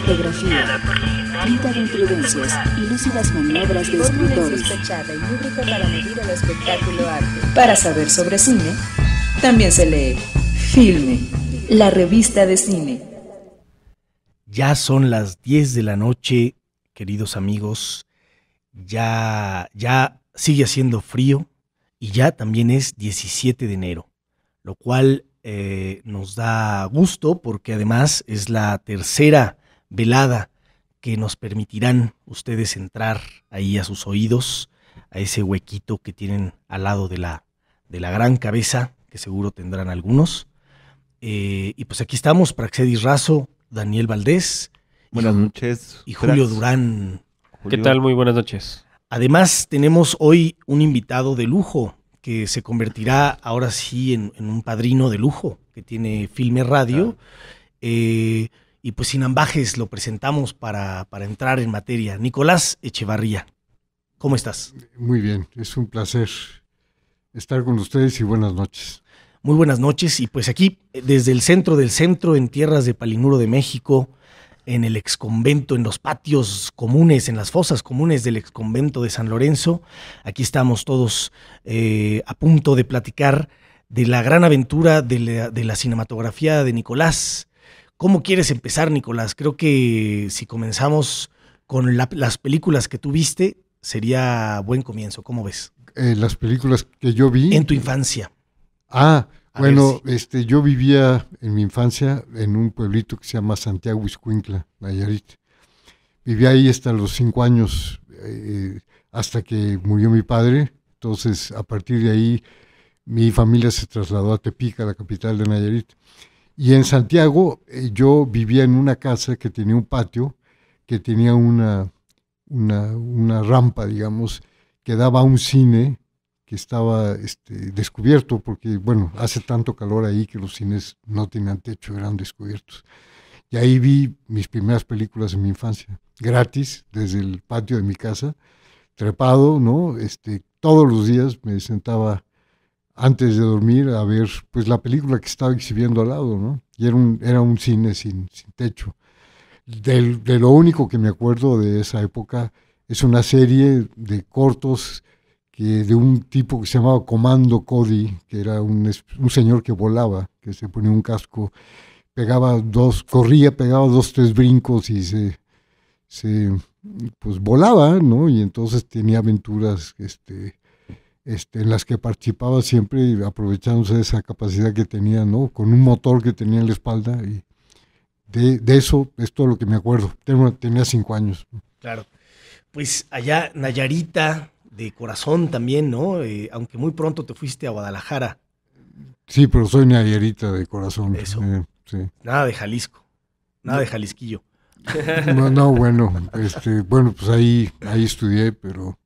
fotografía, tinta de imprudencias y lúcidas maniobras de escritores. para medir el espectáculo arte. Para saber sobre cine, también se lee Filme, la revista de cine. Ya son las 10 de la noche, queridos amigos. Ya, ya sigue haciendo frío y ya también es 17 de enero, lo cual eh, nos da gusto porque además es la tercera velada que nos permitirán ustedes entrar ahí a sus oídos, a ese huequito que tienen al lado de la, de la gran cabeza, que seguro tendrán algunos. Eh, y pues aquí estamos, Praxedis Razo, Daniel Valdés. Buenas noches. Y Julio Durán. ¿Qué tal? Muy buenas noches. Además, tenemos hoy un invitado de lujo que se convertirá ahora sí en, un padrino de lujo que tiene Filme Radio. Eh, y pues sin ambajes lo presentamos para, para entrar en materia. Nicolás Echevarría, ¿cómo estás? Muy bien, es un placer estar con ustedes y buenas noches. Muy buenas noches y pues aquí desde el centro del centro, en tierras de Palinuro de México, en el exconvento, en los patios comunes, en las fosas comunes del exconvento de San Lorenzo, aquí estamos todos eh, a punto de platicar de la gran aventura de la, de la cinematografía de Nicolás. ¿Cómo quieres empezar, Nicolás? Creo que si comenzamos con las películas que tú viste, sería buen comienzo. ¿Cómo ves? Eh, las películas que yo vi. En tu infancia. Ah, bueno, este, yo vivía en mi infancia en un pueblito que se llama Santiago Iscuincla, Nayarit. Viví ahí hasta los cinco años, eh, hasta que murió mi padre. Entonces, a partir de ahí, mi familia se trasladó a Tepica, la capital de Nayarit. Y en Santiago, eh, yo vivía en una casa que tenía un patio, que tenía una, una, una rampa, digamos, que daba a un cine que estaba este, descubierto, porque, bueno, hace tanto calor ahí que los cines no tenían techo, eran descubiertos. Y ahí vi mis primeras películas en mi infancia, gratis, desde el patio de mi casa, trepado, ¿no? Este, todos los días me sentaba antes de dormir a ver pues la película que estaba exhibiendo al lado, ¿no? Y era un, era un cine sin, sin techo. de lo único que me acuerdo de esa época es una serie de cortos de un tipo que se llamaba Comando Cody, que era un, un señor que volaba, que se ponía un casco, pegaba dos, corría, pegaba dos, tres brincos y se, se pues volaba, ¿no? Y entonces tenía aventuras este, este, en las que participaba siempre aprovechándose de esa capacidad que tenía, ¿no? Con un motor que tenía en la espalda y de, de eso es todo lo que me acuerdo. Tenía, tenía cinco años. Claro. Pues allá Nayarita, de corazón también, ¿no? Eh, aunque muy pronto te fuiste a Guadalajara. Sí, pero soy nayarita de corazón. Eso. Eh, nada de Jalisco, nada de Jalisquillo. No, no, bueno, este, bueno, pues ahí, ahí estudié, pero,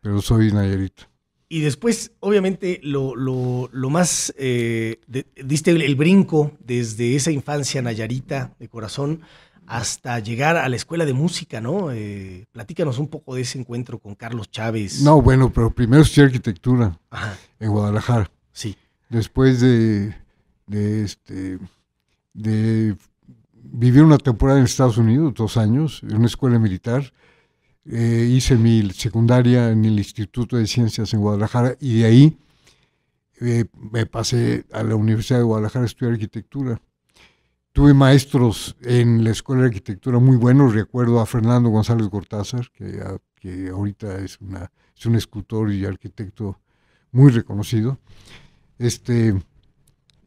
pero soy nayarita. Y después, obviamente, lo, más, eh, diste el, brinco desde esa infancia nayarita de corazón hasta llegar a la escuela de música, ¿no? Eh, platícanos un poco de ese encuentro con Carlos Chávez. No, bueno, pero primero estudié arquitectura en Guadalajara. Sí. Después de, este, de vivir una temporada en Estados Unidos, dos años, en una escuela militar, eh, hice mi secundaria en el Instituto de Ciencias en Guadalajara y de ahí eh, me pasé a la Universidad de Guadalajara a estudiar arquitectura Tuve maestros en la Escuela de Arquitectura muy buenos, recuerdo a Fernando González Gortázar, que, que ahorita es, una, es un escultor y arquitecto muy reconocido. Este,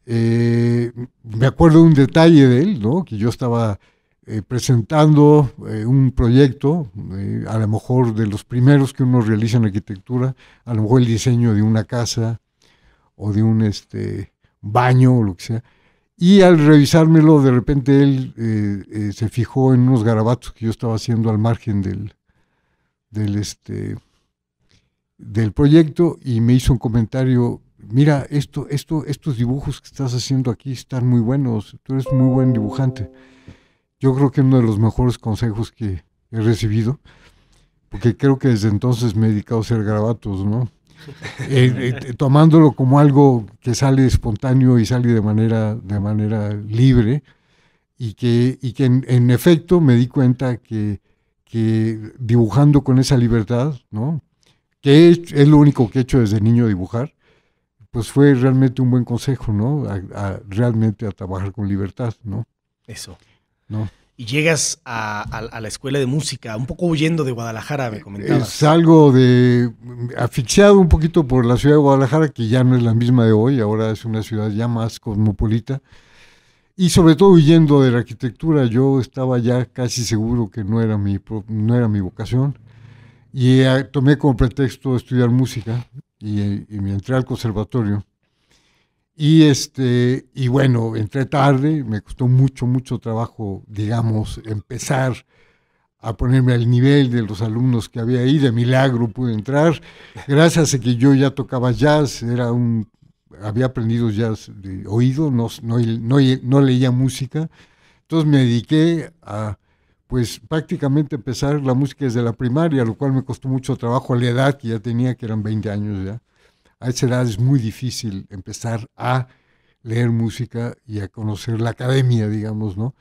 eh, me acuerdo un detalle de él, ¿no? que yo estaba eh, presentando eh, un proyecto, a lo mejor de los primeros que uno realiza en arquitectura, a lo mejor el diseño de una casa o de un este, baño o lo que sea y al revisármelo, de repente él eh, eh, se fijó en unos garabatos que yo estaba haciendo al margen del, del, este, del proyecto y me hizo un comentario, mira, esto, esto, estos dibujos que estás haciendo aquí están muy buenos, tú eres muy buen dibujante. Yo creo que uno de los mejores consejos que he recibido, porque creo que desde entonces me he dedicado a hacer garabatos, ¿no? Eh, eh, tomándolo como algo que sale espontáneo y sale de manera, de manera libre, y que, y que en, efecto me di cuenta que, que, dibujando con esa libertad, ¿no? que es, lo único que he hecho desde niño dibujar, pues fue realmente un buen consejo, ¿no? A, realmente a trabajar con libertad, ¿no? Eso. ¿No? Y llegas a, la escuela de música, un poco huyendo de Guadalajara, me comentabas. Salgo de asfixiado un poquito por la ciudad de Guadalajara, que ya no es la misma de hoy, ahora es una ciudad ya más cosmopolita. Y sobre todo huyendo de la arquitectura, yo estaba ya casi seguro que no era mi, no era mi vocación. Y eh, tomé como pretexto estudiar música y, me entré al conservatorio. Y, este, y bueno, entré tarde, me costó mucho, mucho trabajo, digamos, empezar a ponerme al nivel de los alumnos que había ahí. De milagro pude entrar. Gracias a que yo ya tocaba jazz, era un, había aprendido jazz de oído, no, no, no, no leía música. Entonces me dediqué a pues prácticamente empezar la música desde la primaria, lo cual me costó mucho trabajo a la edad que ya tenía, que eran 20 años ya. A esa edad es muy difícil empezar a leer música y a conocer la academia, digamos, ¿no?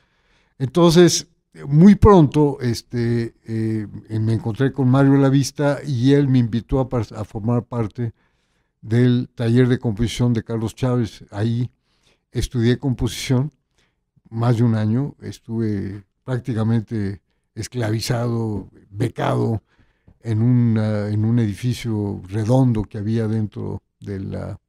Entonces, muy pronto este, eh, me encontré con Mario Lavista y él me invitó a, a, formar parte del taller de composición de Carlos Chávez. Ahí estudié composición más de un año, estuve prácticamente esclavizado, becado en, en un edificio redondo que había dentro de la,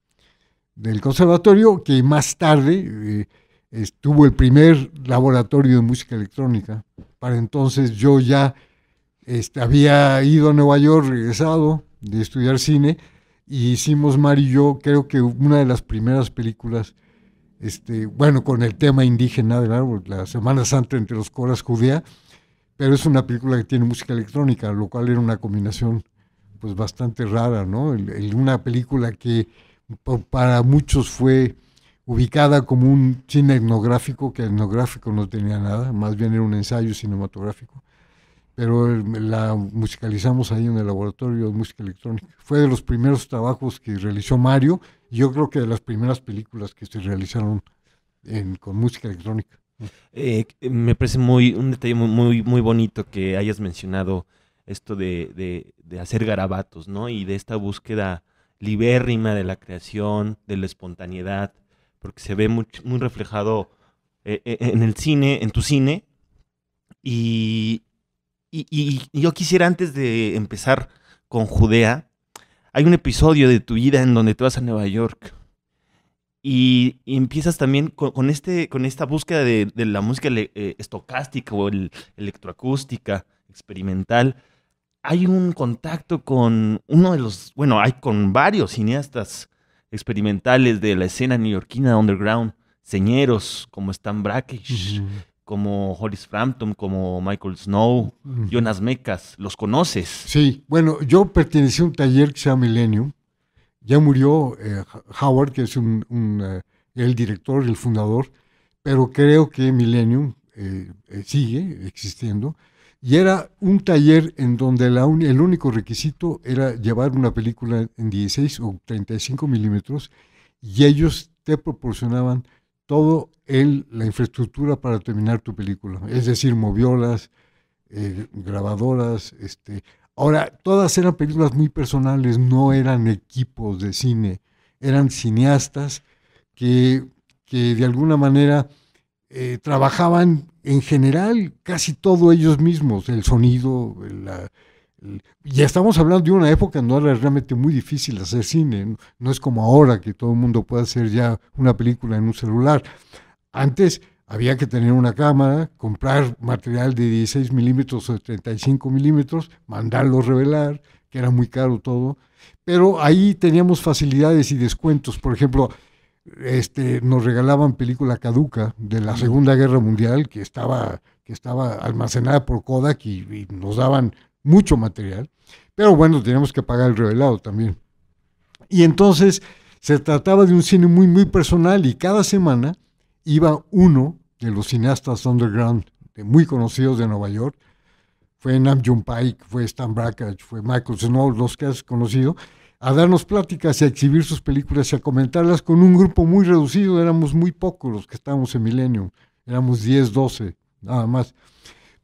del conservatorio, que más tarde eh, estuvo el primer laboratorio de música electrónica. Para entonces yo ya este, había ido a Nueva York, regresado de estudiar cine, y hicimos Mari y yo, creo que una de las primeras películas este, bueno, con el tema indígena del árbol, la Semana Santa entre los coras judía, pero es una película que tiene música electrónica, lo cual era una combinación pues bastante rara, ¿no? una película que para muchos fue ubicada como un cine etnográfico, que etnográfico no tenía nada, más bien era un ensayo cinematográfico, pero la musicalizamos ahí en el laboratorio de música electrónica. Fue de los primeros trabajos que realizó Mario yo creo que de las primeras películas que se realizaron con música electrónica. Eh, me parece muy un detalle muy, muy, bonito que hayas mencionado esto de, hacer garabatos, ¿no? Y de esta búsqueda libérrima de la creación, de la espontaneidad, porque se ve muy, reflejado eh, eh, en el cine, en tu cine. Y, y, yo quisiera antes de empezar con Judea, hay un episodio de tu vida en donde te vas a Nueva York y, empiezas también con, este, con esta búsqueda de, la música eh, estocástica o electroacústica, experimental. Hay un contacto con uno de los, bueno, hay con varios cineastas experimentales de la escena neoyorquina underground, señeros como Stan Brakhage, como Hollis Frampton, como Michael Snow, Jonas Mecas, ¿los conoces? Sí, bueno, yo pertenecí a un taller que se llama Millennium. Ya murió eh, Howard, que es un, eh, el director, el fundador, pero creo que Millennium eh, sigue existiendo. Y era un taller en donde la el único requisito era llevar una película en 16 o 35 milímetros y ellos te proporcionaban todo el, la infraestructura para terminar tu película, es decir, moviolas, eh, grabadoras, este, ahora todas eran películas muy personales, no eran equipos de cine, eran cineastas que, que de alguna manera eh, trabajaban en general casi todo ellos mismos, el sonido, la, ya estamos hablando de una época en donde era realmente muy difícil hacer cine, no es como ahora que todo el mundo puede hacer ya una película en un celular. Antes había que tener una cámara, comprar material de 16 milímetros o de 35 milímetros, mandarlo revelar, que era muy caro todo, pero ahí teníamos facilidades y descuentos. Por ejemplo, este, nos regalaban película caduca de la Segunda Guerra Mundial que estaba, que estaba almacenada por Kodak y nos daban mucho material, pero bueno, teníamos que pagar el revelado también. Y entonces se trataba de un cine muy, muy personal y cada semana iba uno de los cineastas underground muy conocidos de Nueva York, fue Nam June Paik, fue Stan Brakhage, fue Michael Snow, los que has conocido, a darnos pláticas y a exhibir sus películas y a comentarlas con un grupo muy reducido, éramos muy pocos los que estábamos en Millennium, éramos 10, 12, nada más.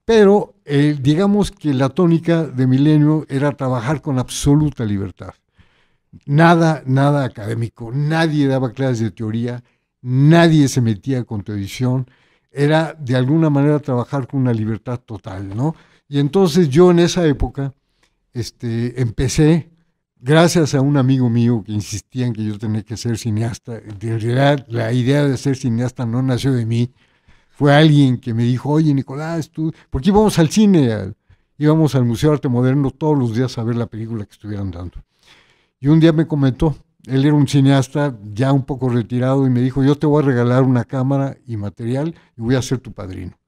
Pero eh, digamos que la tónica de Milenio era trabajar con absoluta libertad. Nada, nada académico, nadie daba clases de teoría, nadie se metía con televisión, era de alguna manera trabajar con una libertad total, ¿no? Y entonces yo en esa época este, empecé, gracias a un amigo mío que insistía en que yo tenía que ser cineasta, en realidad la idea de ser cineasta no nació de mí, fue alguien que me dijo, oye Nicolás, tú, porque íbamos al cine, íbamos al Museo de Arte Moderno todos los días a ver la película que estuvieran dando. Y un día me comentó, él era un cineasta ya un poco retirado y me dijo, yo te voy a regalar una cámara y material y voy a ser tu padrino.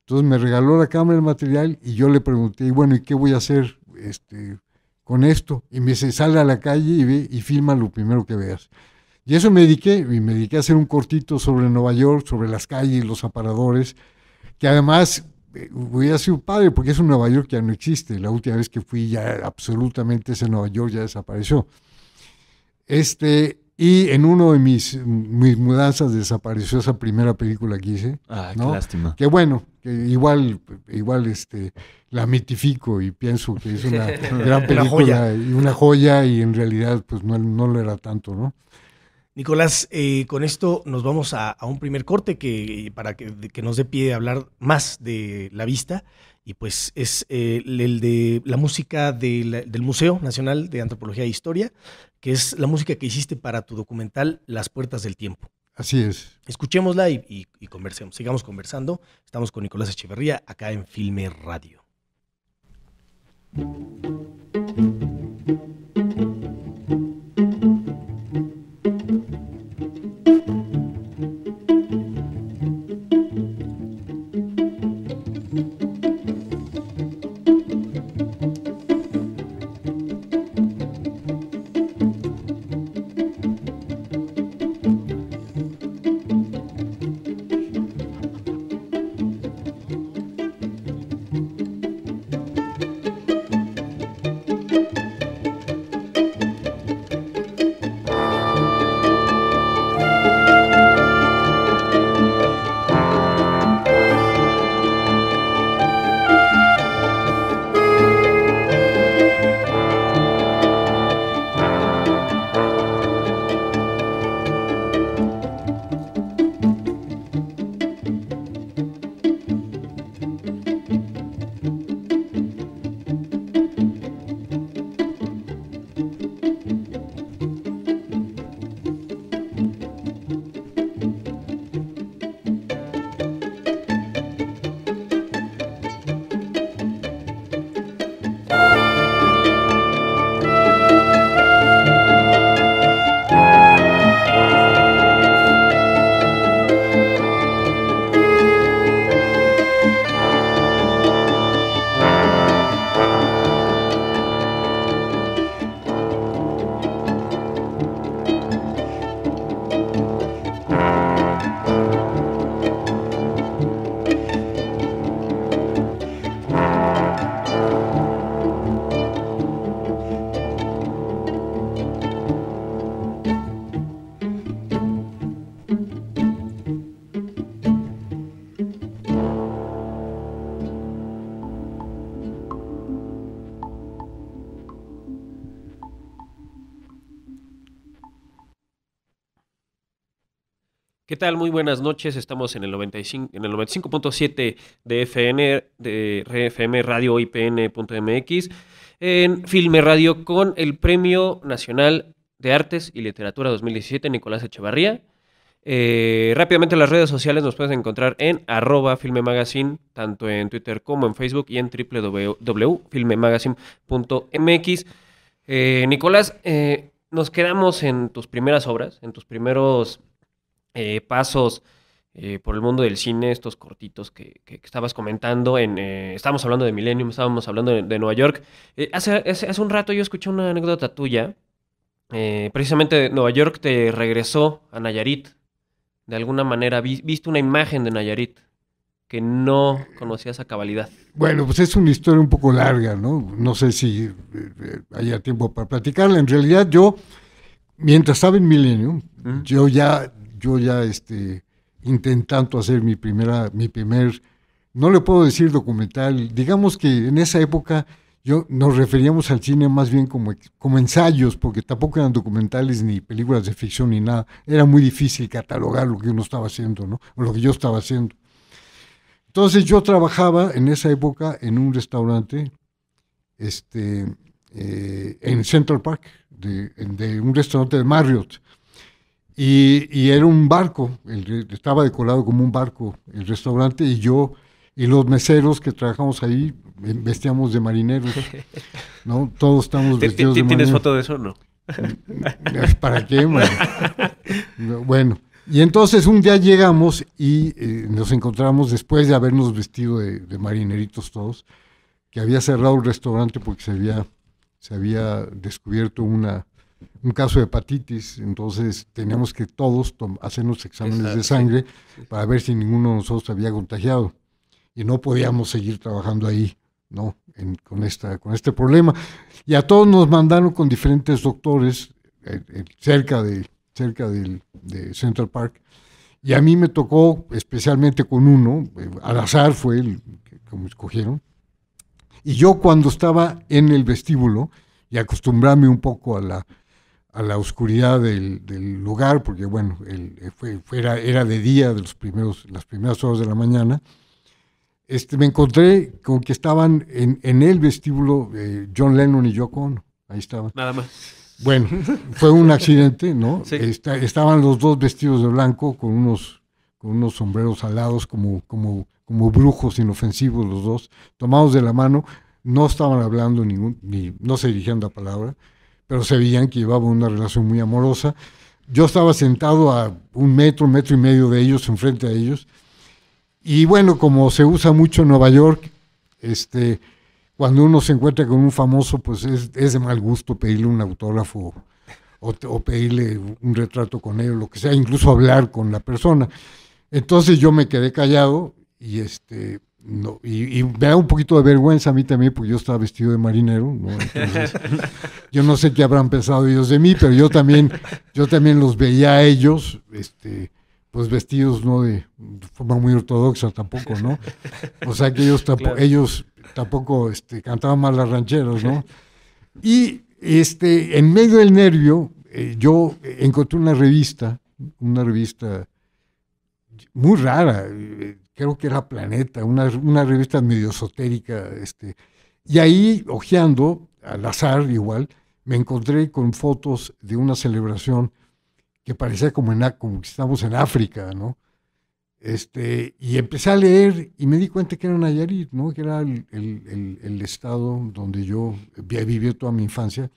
Entonces me regaló la cámara y el material y yo le pregunté, bueno, ¿y qué voy a hacer este, con esto? Y me dice, sale a la calle y, ve, y filma lo primero que veas. Y eso me dediqué, y me dediqué a hacer un cortito sobre Nueva York, sobre las calles, los aparadores, que además eh, hubiera sido padre porque es un Nueva York que ya no existe. La última vez que fui ya absolutamente ese Nueva York ya desapareció. Este, y en uno de mis, mis mudanzas desapareció esa primera película que hice. Ah, qué lástima. Que bueno, que igual, igual este, la mitifico y pienso que es una gran película y una joya y en realidad pues no, no lo era tanto, ¿no? Nicolás, eh, con esto nos vamos a, un primer corte que, para que, que, nos dé pie a hablar más de la vista. Y pues es eh, el de la música del Museo Nacional de Antropología e Historia, que es la música que hiciste para tu documental Las Puertas del Tiempo. Así es. Escuchémosla y, y conversemos. Sigamos conversando. Estamos con Nicolás Echeverría acá en Filme Radio. ¿Qué tal? Muy buenas noches. Estamos en el 95 en el 95.7 de FN de RFM Radio IPN.mx en Filme Radio con el Premio Nacional de Artes y Literatura 2017 Nicolás Echevarría. Eh, rápidamente en las redes sociales nos puedes encontrar en arroba tanto en Twitter como en Facebook y en www.filmemagazine.mx. Eh, Nicolás, eh, nos quedamos en tus primeras obras, en tus primeros eh, pasos eh, por el mundo del cine, estos cortitos que, estabas comentando. En, eh, estábamos hablando de Millennium, estábamos hablando de, Nueva York. Hace, hace, un rato yo escuché una anécdota tuya. precisamente Nueva York te regresó a Nayarit. De alguna manera, viste una imagen de Nayarit que no conocías a cabalidad. Bueno, pues es una historia un poco larga, ¿no? No sé si haya tiempo para platicarla. En realidad yo, mientras estaba en Millennium, yo ya yo ya este, intentando hacer mi primera, mi primer, no le puedo decir documental, digamos que en esa época yo nos referíamos al cine más bien como, como ensayos, porque tampoco eran documentales ni películas de ficción ni nada. Era muy difícil catalogar lo que uno estaba haciendo, ¿no? O lo que yo estaba haciendo. Entonces yo trabajaba en esa época en un restaurante este, eh, en Central Park, de, un restaurante de Marriott. Y, era un barco, estaba decorado como un barco el restaurante y yo y los meseros que trabajamos ahí vestíamos de marineros, ¿no? Todos estamos vestidos de marineros. ¿Tienes foto de eso no? ¿Para qué, Bueno, y entonces un día llegamos y eh, nos encontramos después de habernos vestido de, marineritos todos, que había cerrado el restaurante porque se había, se había descubierto una, un caso de hepatitis, entonces teníamos que todos hacernos exámenes de sangre para ver si ninguno de nosotros había contagiado y no podíamos seguir trabajando ahí, ¿no? con, esta, con este problema. Y a todos nos mandaron con diferentes doctores eh, eh, cerca, de, cerca del, de Central Park. Y a mí me tocó especialmente con uno, eh, al azar fue el que como escogieron. Y yo cuando estaba en el vestíbulo y acostumbrarme un poco a la, a la oscuridad del, del lugar, porque bueno, el, fue, era, era de día, de los primeros, las primeras horas de la mañana, este, me encontré con que estaban en, en el vestíbulo eh, John Lennon y Yoko Ono. Ahí estaban. Nada más. Bueno, fue un accidente, ¿no? estaban los dos vestidos de blanco con unos, con unos sombreros alados como, como, como brujos inofensivos los dos, tomados de la mano. No estaban hablando ningún, ni no se dirigían la palabra, pero se veían que llevaban una relación muy amorosa. Yo estaba sentado a un metro, metro y medio de ellos, enfrente de ellos, y bueno, como se usa mucho en Nueva York, este, cuando uno se encuentra con un famoso, pues es, de mal gusto pedirle un autógrafo o, pedirle un retrato con él, lo que sea, incluso hablar con la persona. Entonces yo me quedé callado y este no, y, me da un poquito de vergüenza a mí también porque yo estaba vestido de marinero, yo no sé qué habrán pensado ellos de mí, pero yo también, yo también los veía a ellos, este, pues vestidos no de, forma muy ortodoxa tampoco, ¿no? O sea que ellos, tampoco, ellos tampoco este, cantaban mal las rancheras, ¿no? Y este, en medio del nervio, eh, yo encontré una revista, una revista muy rara, eh, creo que era Planeta, una, una revista medio esotérica, este, y ahí, hojeando, al azar igual, me encontré con fotos de una celebración que parecía como, en, como que estamos en África, ¿no? Este, y empecé a leer y me di cuenta que era Nayarit, ¿no? Que era el, el, el, estado donde yo viví toda mi infancia.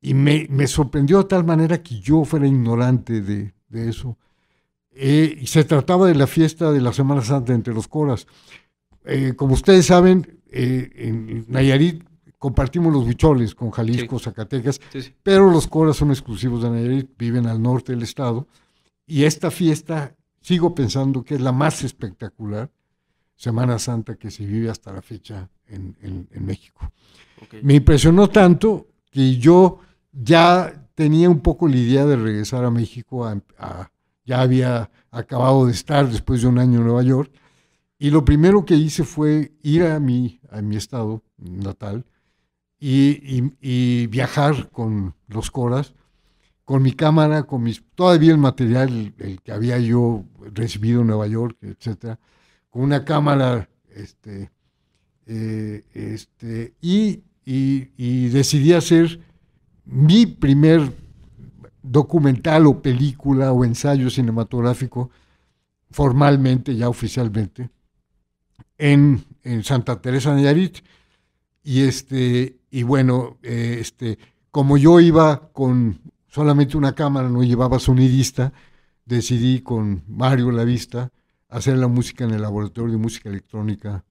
Y me, me, sorprendió de tal manera que yo fuera ignorante de, de eso. Eh, se trataba de la fiesta de la Semana Santa entre los coras. Eh, como ustedes saben, eh, en Nayarit compartimos los bicholes con Jalisco, Zacatecas, pero los coras son exclusivos de Nayarit, viven al norte del estado. Y esta fiesta, sigo pensando que es la más espectacular Semana Santa que se vive hasta la fecha en, México. Me impresionó tanto que yo ya tenía un poco la idea de regresar a México, ya había acabado de estar después de un año en Nueva York, y lo primero que hice fue ir a mi, a mi estado natal, y, viajar con los coras, con mi cámara, con mis, todavía el material, que había yo recibido en Nueva York, etcétera, con una cámara, este, eh, este, y, y, decidí hacer mi primer documental o película o ensayo cinematográfico formalmente, ya oficialmente, en, en Santa Teresa Nayarit. Y, este, y bueno, eh, este, como yo iba con solamente una cámara, no llevaba sonidista, decidí con Mario La Vista hacer la música en el laboratorio de música electrónica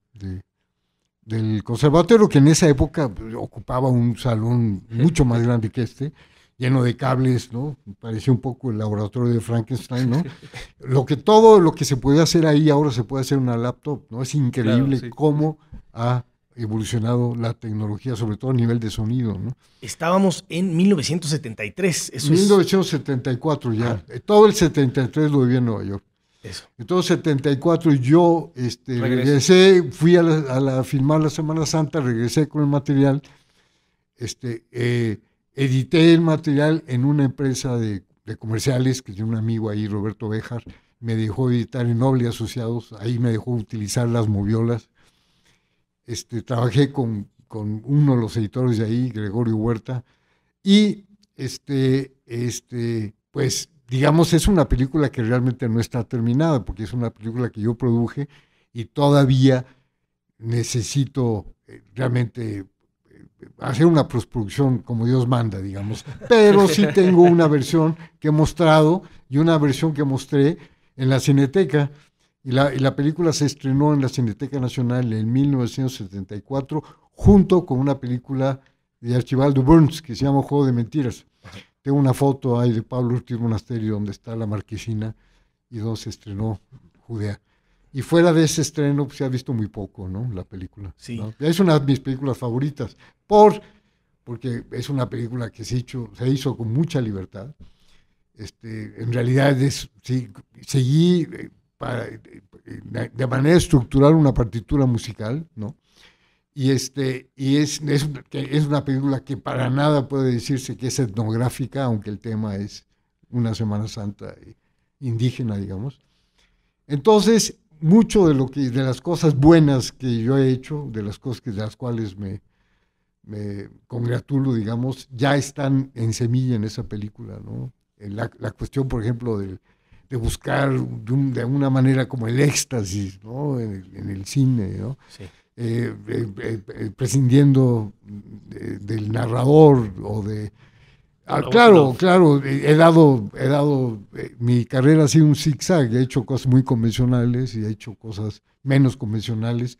del conservatorio, que en esa época pues, ocupaba un salón mucho más grande que este, lleno de cables, ¿no? Parecía un poco el laboratorio de Frankenstein, ¿no? Lo que todo lo que se podía hacer ahí ahora se puede hacer en una laptop, ¿no? Es increíble cómo ha evolucionado la tecnología, sobre todo a nivel de sonido. ¿no? Estábamos en 1973. Eso 1974 ya. Todo el 73 lo viví en Nueva York. Eso. Entonces, 74 yo este, regresé, fui a, la, a la, filmar la Semana Santa, regresé con el material, este, eh, edité el material en una empresa de, comerciales que tiene un amigo ahí, Roberto Bejar, me dejó editar en Noble Asociados, ahí me dejó utilizar las moviolas. Este, trabajé con, con uno de los editores de ahí, Gregorio Huerta, y este, este, pues digamos, es una película que realmente no está terminada, porque es una película que yo produje y todavía necesito eh, realmente hacer una postproducción como Dios manda, digamos. Pero sí tengo una versión que he mostrado y una versión que mostré en la Cineteca. Y la, y la película se estrenó en la Cineteca Nacional en 1974, junto con una película de Archibaldo Burns que se llama Juego de Mentiras. Tengo una foto ahí de Pablo Ortiz Monasterio donde está la marquesina y donde se estrenó Judea. Y fuera de ese estreno pues, se ha visto muy poco, ¿no? La película. Sí. Es una de mis películas favoritas, por, porque es una película que se hizo, se hizo con mucha libertad. Este, en realidad es, sí, seguí eh, para, eh, de manera estructural una partitura musical, ¿no? Y, este, y es, es, es, una película que para nada puede decirse que es etnográfica, aunque el tema es una Semana Santa indígena, digamos. Entonces, mucho de, lo que, de las cosas buenas que yo he hecho, de las cosas que, de las cuales me, me congratulo, digamos, ya están en semilla en esa película. ¿no? La, la cuestión, por ejemplo, de, de buscar de, un, de, una manera como el éxtasis ¿no? en, el, en el cine. ¿no? Sí. Eh, eh, eh, prescindiendo de, del narrador o de... Ah, claro, claro, he dado, he dado, mi carrera ha sido un zigzag, he hecho cosas muy convencionales y he hecho cosas menos convencionales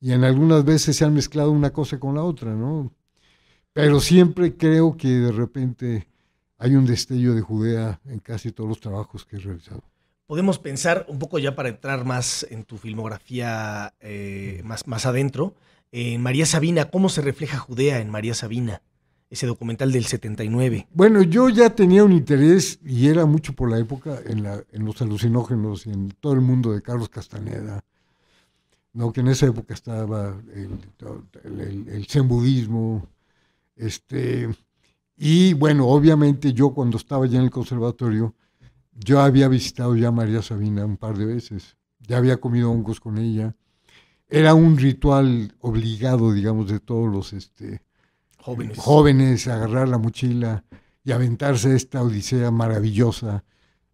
y en algunas veces se han mezclado una cosa con la otra, ¿no? Pero siempre creo que de repente hay un destello de Judea en casi todos los trabajos que he realizado podemos pensar un poco ya para entrar más en tu filmografía eh, más, más adentro, en María Sabina, ¿cómo se refleja Judea en María Sabina? Ese documental del 79. Bueno, yo ya tenía un interés, y era mucho por la época, en, la, en los alucinógenos y en todo el mundo de Carlos Castaneda, ¿no? que en esa época estaba el, el, el zen budismo, este, y bueno, obviamente yo cuando estaba ya en el conservatorio, yo había visitado ya a María Sabina un par de veces, ya había comido hongos con ella. Era un ritual obligado, digamos, de todos los este, jóvenes. jóvenes, agarrar la mochila y aventarse esta odisea maravillosa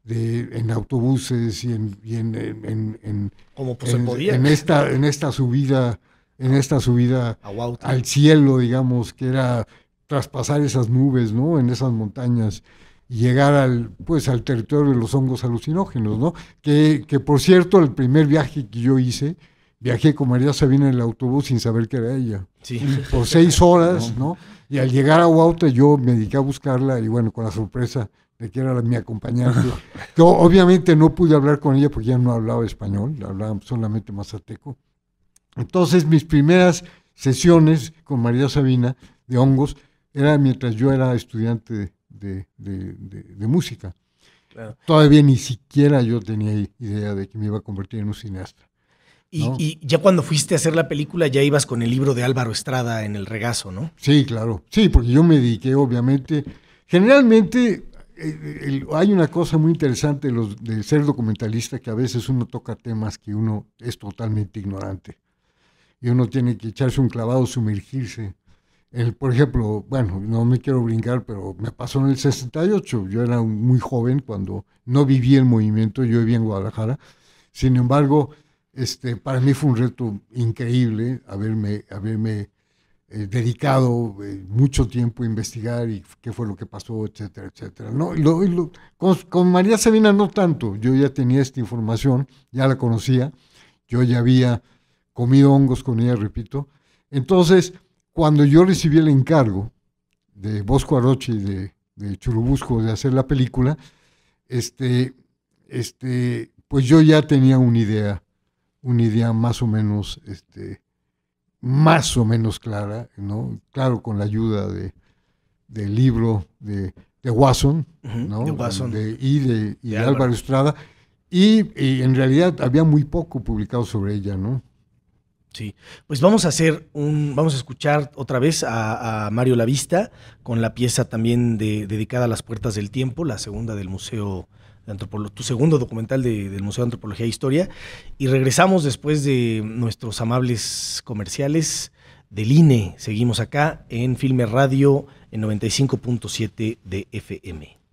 de, en autobuses y en, y en, en, en, Como pues se podía. en esta, en esta subida, en esta subida al cielo, digamos, que era traspasar esas nubes, ¿no? En esas montañas llegar al, pues, al territorio de los hongos alucinógenos, ¿no? Que, que por cierto, el primer viaje que yo hice, viajé con María Sabina en el autobús sin saber que era ella. Sí. Por seis horas, ¿no? Y al llegar a Huauta yo me dediqué a buscarla y bueno, con la sorpresa que era mi acompañante. Yo obviamente no pude hablar con ella porque ya no hablaba español, hablaba solamente mazateco. Entonces mis primeras sesiones con María Sabina de hongos era mientras yo era estudiante de, de, de, de, de música. Claro. Todavía ni siquiera yo tenía idea de que me iba a convertir en un cineasta. Y, ¿no? y, ya cuando fuiste a hacer la película ya ibas con el libro de Álvaro Estrada en el regazo, ¿no? Sí, claro. Sí, porque yo me dediqué, obviamente. Generalmente eh, el, hay una cosa muy interesante de, los, de ser documentalista que a veces uno toca temas que uno es totalmente ignorante. Y uno tiene que echarse un clavado, sumergirse el, por ejemplo, bueno, no me quiero brincar, pero me pasó en el 68. Yo era muy joven cuando no viví el movimiento, yo vivía en Guadalajara. Sin embargo, este, para mí fue un reto increíble haberme, haberme eh, dedicado eh, mucho tiempo a investigar y qué fue lo que pasó, etcétera, etcétera. No, con, María Sabina no tanto, yo ya tenía esta información, ya la conocía, yo ya había comido hongos con ella, repito. Entonces, cuando yo recibí el encargo de Bosco Aroche y de, de, Churubusco de hacer la película, este, este, pues yo ya tenía una idea, una idea más o menos, este, más o menos clara, ¿no? Claro, con la ayuda de, del libro de, de Wasson, ¿no? de Wasson. De- y de, y Álvaro. Estrada. Y, y en realidad había muy poco publicado sobre ella, ¿no? Sí, pues vamos a hacer un, vamos a escuchar otra vez a, a Mario Lavista con la pieza también de, dedicada a las puertas del tiempo, la segunda del Museo de Antropología, tu segundo documental de- del Museo de Antropología e Historia, y regresamos después de nuestros amables comerciales del INE. Seguimos acá en Filme Radio en 95.7 de FM.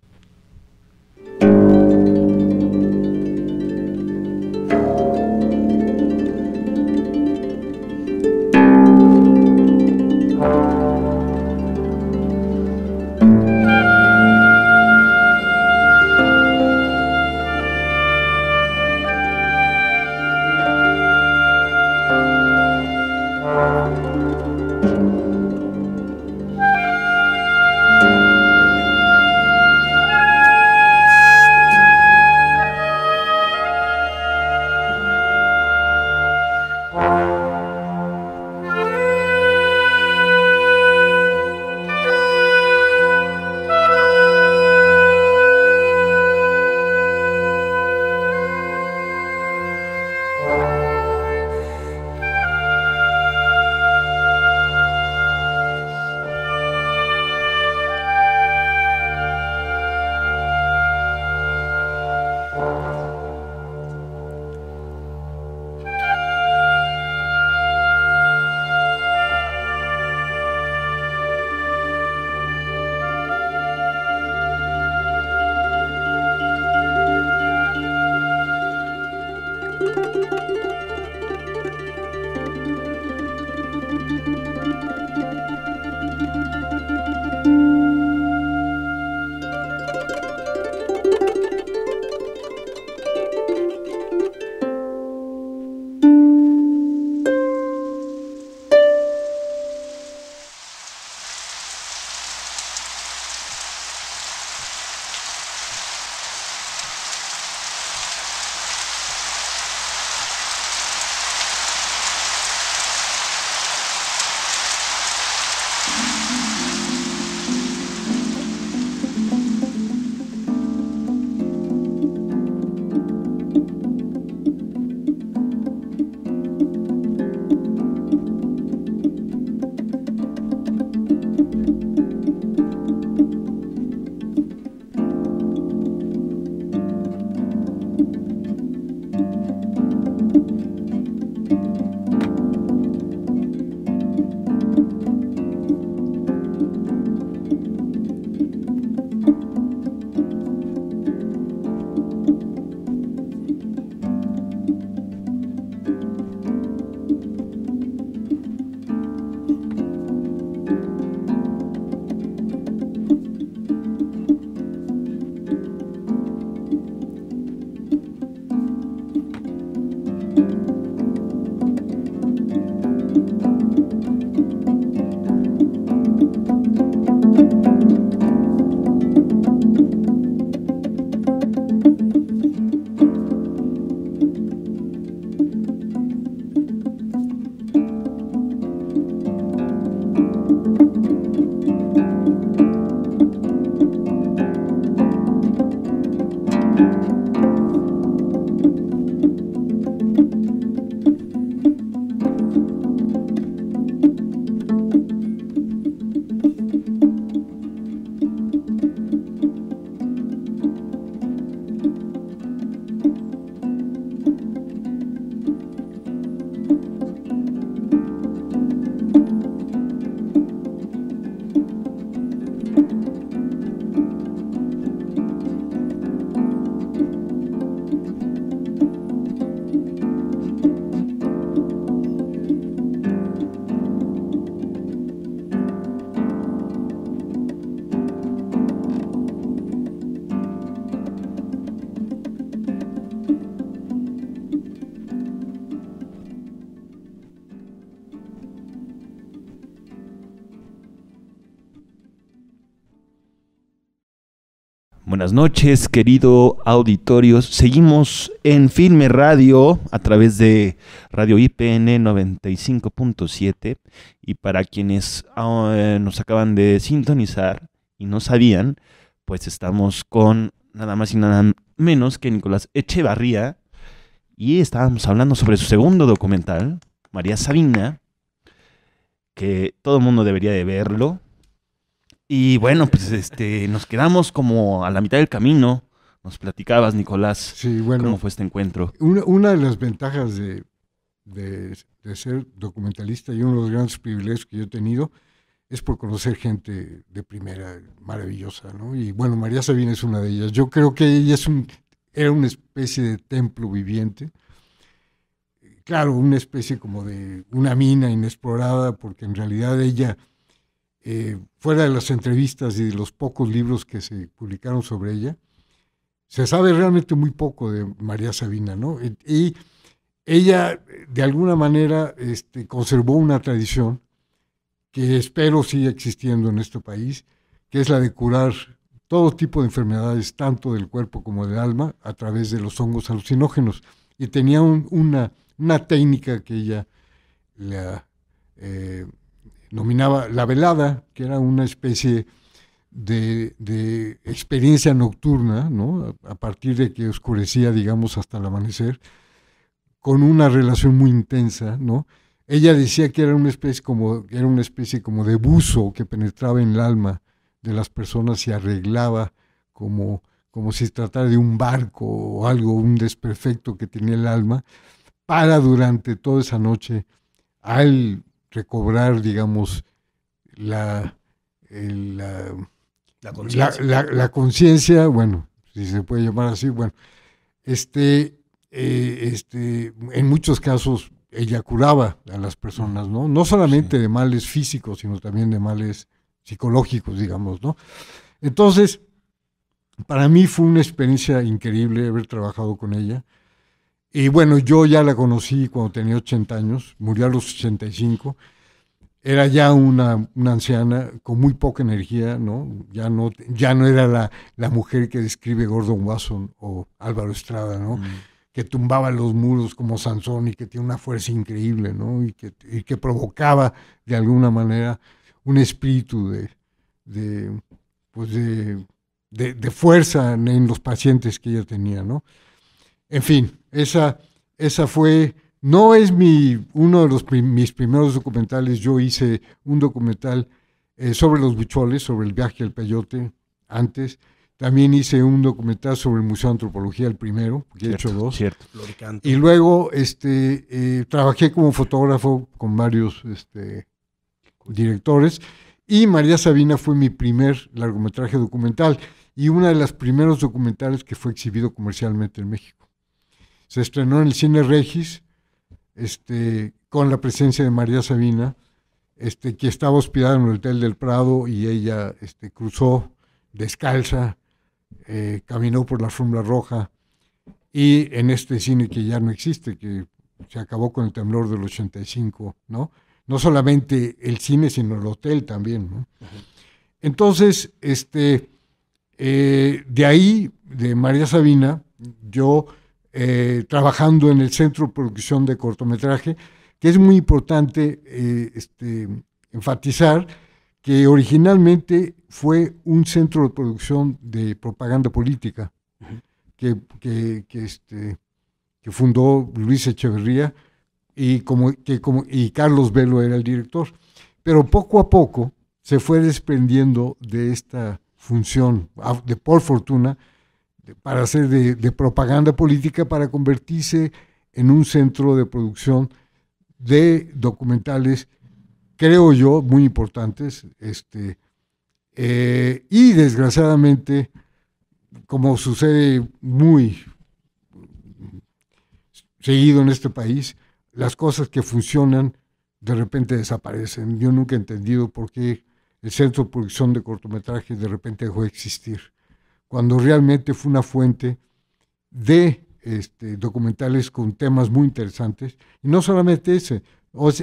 Buenas noches, querido auditorios. Seguimos en Filme Radio a través de Radio IPN 95.7 y para quienes ah, nos acaban de sintonizar y no sabían, pues estamos con nada más y nada menos que Nicolás Echevarría. Y estábamos hablando sobre su segundo documental, María Sabina, que todo el mundo debería de verlo. Y bueno, pues este, nos quedamos como a la mitad del camino. Nos platicabas, Nicolás, Sí, bueno, cómo fue este encuentro. una, una de las ventajas de, de- de ser documentalista y uno de los grandes privilegios que yo he tenido es por conocer gente de primera, maravillosa, ¿no? Y bueno, María Sabina es una de ellas. Yo creo que ella es un, era una especie de templo viviente. Claro, una especie como de una mina inexplorada, porque en realidad ella, eh, fuera de las entrevistas y de los pocos libros que se publicaron sobre ella, se sabe realmente muy poco de María Sabina, ¿no? Y, ella, de alguna manera, este, conservó una tradición que espero siga existiendo en este país, que es la de curar todo tipo de enfermedades, tanto del cuerpo como del alma, a través de los hongos alucinógenos. Y tenía un- una, una técnica que ella la, eh, nominaba la velada, que era una especie de, de experiencia nocturna, ¿no? a, partir de que oscurecía, digamos, hasta el amanecer, con una relación muy intensa, ¿no? Ella decía que era una especie como, era una especie como de buzo que penetraba en el alma de las personas y arreglaba como, como si tratara de un barco o algo, un desperfecto que tenía el alma, para durante toda esa noche, al recobrar, digamos, la, el- la, La la, conciencia. la- la conciencia, bueno, si se puede llamar así, bueno, este, eh, este, en muchos casos ella curaba a las personas, ¿no? No solamente de males físicos, sino también de males psicológicos, digamos, ¿no? Entonces, para mí fue una experiencia increíble haber trabajado con ella. Y bueno, yo ya la conocí cuando tenía 80 años, murió a los 85 era ya una, una anciana con muy poca energía, ¿no? Ya no, ya no era la, la mujer que describe Gordon Wasson o Álvaro Estrada, ¿no? Que tumbaba los muros como Sansón y que tiene una fuerza increíble, ¿no? Y que, y que provocaba de alguna manera un espíritu de, de, pues de, de, de fuerza en, en los pacientes que ella tenía, ¿no? En fin, esa, esa fue no es mi, uno de los mis primeros documentales. Yo hice un documental eh, sobre los bucholes, sobre el viaje al peyote, antes. También hice un documental sobre el Museo de Antropología, el primero, que he hecho dos. Cierto. Y luego este, eh, trabajé como fotógrafo con varios este, directores. Y María Sabina fue mi primer largometraje documental y uno de los primeros documentales que fue exhibido comercialmente en México. Se estrenó en el Cine Regis este, con la presencia de María Sabina, este, que estaba hospedada en el Hotel del Prado y ella este, cruzó descalza, eh, caminó por la alfombra roja y en este cine que ya no existe, que se acabó con el temblor del 85, ¿no? No solamente el cine, sino el hotel también. Entonces, este, eh, de ahí, de María Sabina, yo eh, trabajando en el Centro de Producción de Cortometraje, que es muy importante eh, este, enfatizar que originalmente fue un centro de producción de propaganda política que, que, que, este, que fundó Luis Echeverría y, como, que como, y Carlos Velo era el director. Pero poco a poco se fue desprendiendo de esta función, de por fortuna, para hacer de, propaganda política, para convertirse en un centro de producción de documentales, creo yo, muy importantes. Este, eh, y desgraciadamente, como sucede muy seguido en este país, las cosas que funcionan de repente desaparecen. Yo nunca he entendido por qué el Centro de Producción de Cortometrajes de repente dejó de existir, cuando realmente fue una fuente de este, documentales con temas muy interesantes. Y no solamente ese,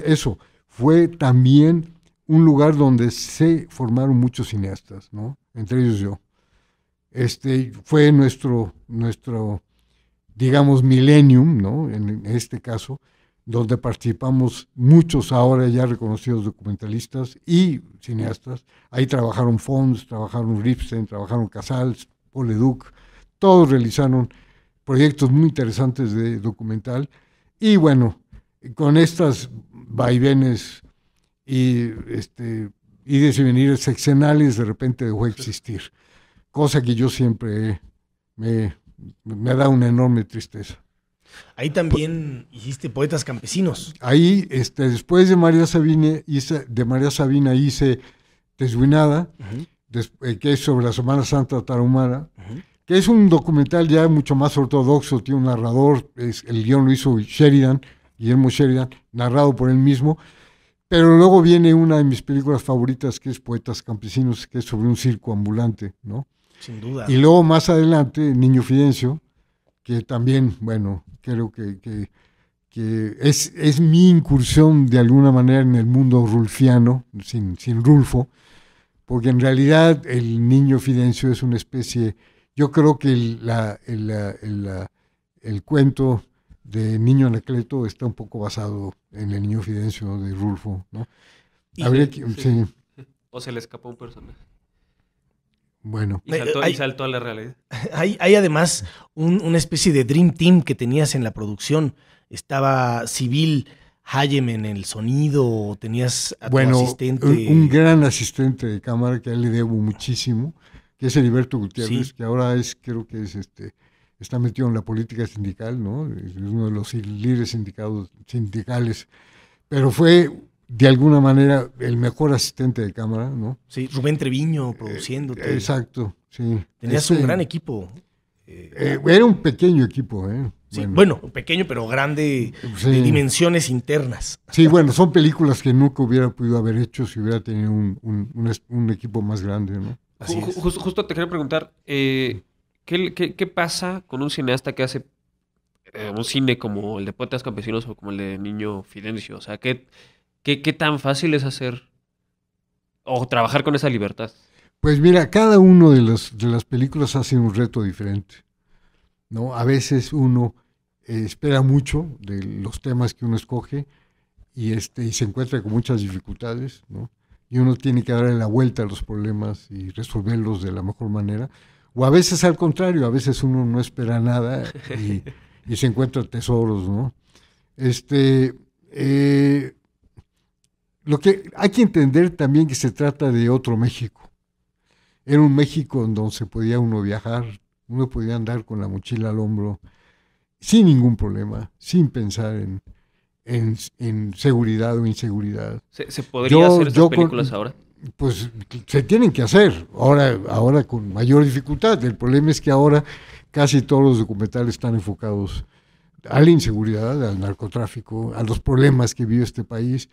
eso, fue también un lugar donde se formaron muchos cineastas, ¿no? entre ellos yo. Este, fue nuestro, nuestro, digamos, millennium, ¿no? en, en este caso, donde participamos muchos ahora ya reconocidos documentalistas y cineastas. Ahí trabajaron Fons, trabajaron Ripstein, trabajaron Casals, Paul Leduc, todos realizaron proyectos muy interesantes de documental. Y bueno, con estas vaivenes y este y venir seccionales de repente dejó de existir, cosa que yo siempre me, me da una enorme tristeza. Ahí también hiciste Poetas Campesinos. Ahí, este, después de María Sabina, hice, de María Sabina hice Desguinada, eh, que es sobre la Semana Santa Tarahumara, que es un documental ya mucho más ortodoxo, tiene un narrador, es, el guion lo hizo Sheridan, Guillermo Sheridan, narrado por él mismo, pero luego viene una de mis películas favoritas, que es Poetas Campesinos, que es sobre un circo ambulante, ¿no? Sin duda. Y luego más adelante, Niño Fidencio, que también, bueno, creo que, que, es, es, mi incursión de alguna manera en el mundo rulfiano, sin, sin Rulfo, porque en realidad el Niño Fidencio es una especie, yo creo que el, la, el, el cuento de Niño Anacleto está un poco basado en el Niño Fidencio de Rulfo, ¿no? O se le escapó un personaje. Bueno. Y saltó, hay, saltó a la realidad. Hay, hay además una especie de Dream Team que tenías en la producción. Estaba Civil Hayem en el sonido, tenías a bueno, tu asistente. Un, un, gran asistente de cámara que a él le debo muchísimo, que es Heriberto Gutiérrez, que ahora es, creo que es este está metido en la política sindical, ¿no? Es uno de los líderes sindicados, sindicales, pero fue de alguna manera el mejor asistente de cámara, ¿no? Sí, Rubén Treviño. Eh, exacto, sí. Tenías Este, un gran equipo. eh, era un pequeño equipo, ¿eh? Sí, bueno, pequeño pero grande, Sí. de dimensiones internas. Sí, bueno, son películas que nunca hubiera podido haber hecho si hubiera tenido un, un- un es- un equipo más grande, ¿no? Así es. justo, justo te quería preguntar, eh, ¿qué, qué, qué pasa con un cineasta que hace eh, un cine como el de Poetas Campesinos o como el de Niño Fidencio? O sea, ¿qué, qué, qué tan fácil es hacer o trabajar con esa libertad? Pues mira, cada uno de las, de las películas hace un reto diferente, ¿no? A veces uno eh, espera mucho de los temas que uno escoge y, este, y se encuentra con muchas dificultades, ¿no? Y uno tiene que darle la vuelta a los problemas y resolverlos de la mejor manera. O a veces al contrario, a veces uno no espera nada y, se encuentra tesoros, ¿no? Este, eh, lo que hay que entender también que se trata de otro México. Era un México en donde se podía uno viajar, uno podía andar con la mochila al hombro sin ningún problema, sin pensar en, en, en seguridad o inseguridad. ¿Se, se podría Yo- hacer estas yo con- películas ahora? Pues se tienen que hacer, ahora, ahora con mayor dificultad. El problema es que ahora casi todos los documentales están enfocados a la inseguridad, al narcotráfico, a los problemas que vive este país.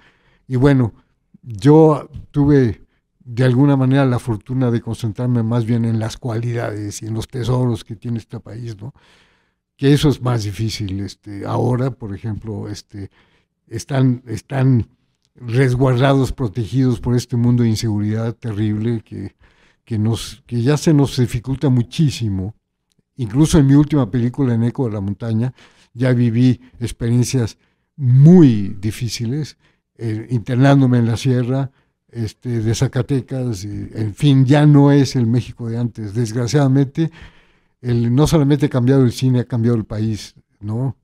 Y bueno, yo tuve de alguna manera la fortuna de concentrarme más bien en las cualidades y en los tesoros que tiene este país, ¿no? Que eso es más difícil. Este, ahora, por ejemplo, este, están, están resguardados, protegidos por este mundo de inseguridad terrible que, que, nos, que ya se nos dificulta muchísimo. Incluso en mi última película, En Eco de la Montaña, ya viví experiencias muy difíciles, eh, internándome en la sierra este, de Zacatecas, y, en fin, ya no es el México de antes. Desgraciadamente, el, no solamente ha cambiado el cine, ha cambiado el país, ¿no?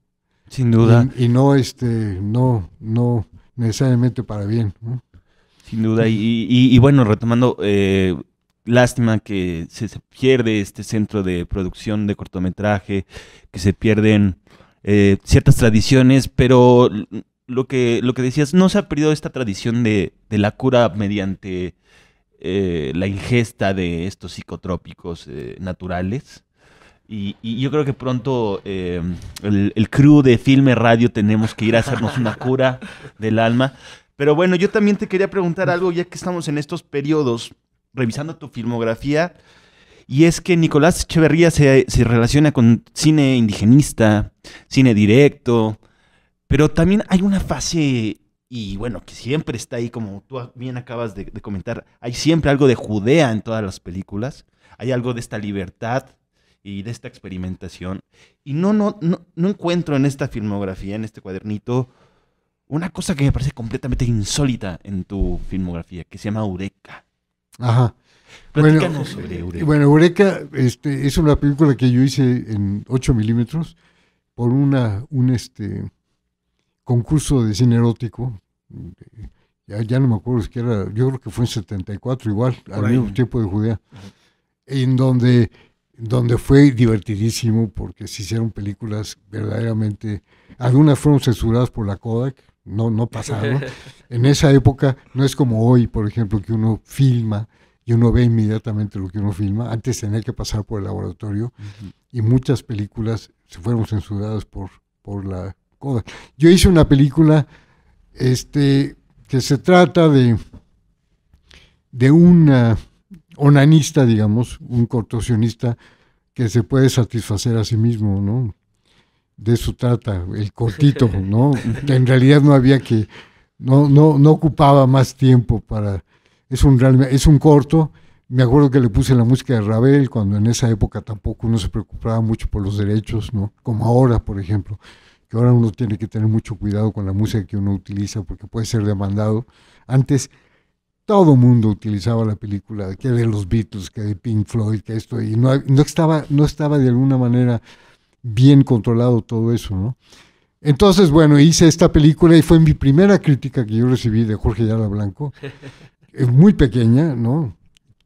Sin duda. Y, y no, este, no, no necesariamente para bien. ¿no? Sin duda. Y, y- y bueno, retomando, eh, lástima que se, se pierde este centro de producción de cortometraje, que se pierden eh, ciertas tradiciones, pero lo que, lo que decías, no se ha perdido esta tradición de, de la cura mediante eh, la ingesta de estos psicotrópicos eh, naturales. Y, yo creo que pronto el, el crew de Filme Radio tenemos que ir a hacernos una cura del alma. Pero bueno, yo también te quería preguntar algo, ya que estamos en estos periodos, revisando tu filmografía, y es que Nicolás Echeverría se, se relaciona con cine indigenista, cine directo, pero también hay una fase, y bueno, que siempre está ahí, como tú bien acabas de, de comentar, hay siempre algo de Judea en todas las películas, hay algo de esta libertad y de esta experimentación, y no, no, no, no encuentro en esta filmografía, en este cuadernito, una cosa que me parece completamente insólita en tu filmografía, que se llama Eureka. Ajá. Bueno, sobre Eureka. Bueno, Eureka este, es una película que yo hice en 8 milímetros por una, un este, concurso de cine erótico. Ya, ya no me acuerdo, es que era, yo creo que fue en 74 igual, al ahí. mismo tiempo de Judea, en donde, donde fue divertidísimo porque se hicieron películas verdaderamente, algunas fueron censuradas por la Kodak, no, no pasaron. en esa época no es como hoy, por ejemplo, que uno filma y uno ve inmediatamente lo que uno filma. Antes tenía que pasar por el laboratorio y muchas películas se fueron censuradas por, por la Yo hice una película este, que se trata de, de un onanista, digamos, un cortocionista que se puede satisfacer a sí mismo, ¿no? De eso trata, el cortito, ¿no? En realidad no había que, no, no, no ocupaba más tiempo para, es un, real- es un corto, me acuerdo que le puse la música de Ravel cuando en esa época tampoco uno se preocupaba mucho por los derechos, ¿no? Como ahora, por ejemplo, que ahora uno tiene que tener mucho cuidado con la música que uno utiliza porque puede ser demandado. Antes todo mundo utilizaba la película, que de los Beatles, que de Pink Floyd, que esto, y no, no, estaba, no estaba de alguna manera bien controlado todo eso, ¿no? Entonces, bueno, hice esta película y fue mi primera crítica que yo recibí de Jorge Yala Blanco, eh, muy pequeña, ¿no?